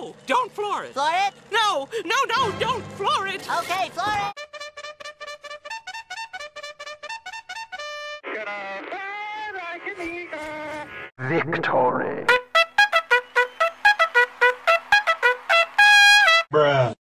No, don't floor it. Floor it? No, no, no, don't floor it. Okay, floor it. Victory. Bruh.